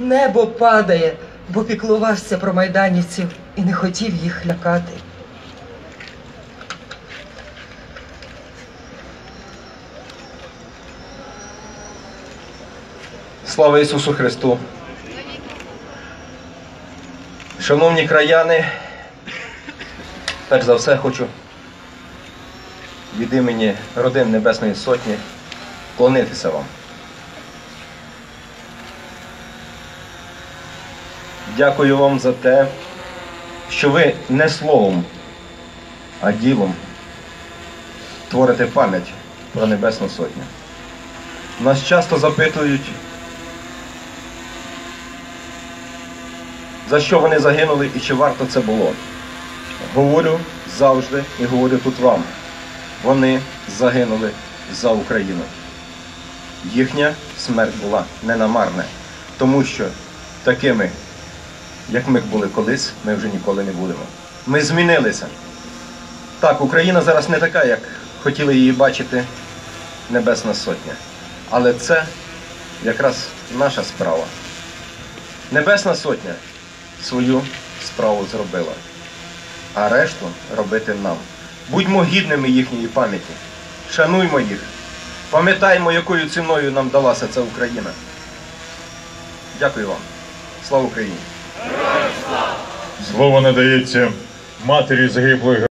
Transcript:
Небо падає, бо піклувався про майданівців і не хотів їх лякати. Слава Ісусу Христу! Шановні краяни, перш за все хочу від імені родин Небесної Сотні вклонитися вам. Дякую вам за те, що ви не словом, а ділом творите пам'ять про Небесну Сотню. Нас часто запитують, за що вони загинули і чи варто це було. Говорю завжди і говорю тут вам. Вони загинули за Україну. Їхня смерть була ненамарна, тому що такими, як ми були колись, ми вже ніколи не будемо. Ми змінилися. Так, Україна зараз не така, як хотіли її бачити Небесна Сотня. Але це якраз наша справа. Небесна Сотня свою справу зробила, а решту робити нам. Будьмо гідними їхньої пам'яті, шануймо їх, пам'ятаймо, якою ціною нам далася ця Україна. Дякую вам. Слава Україні! Слово надається матері загиблих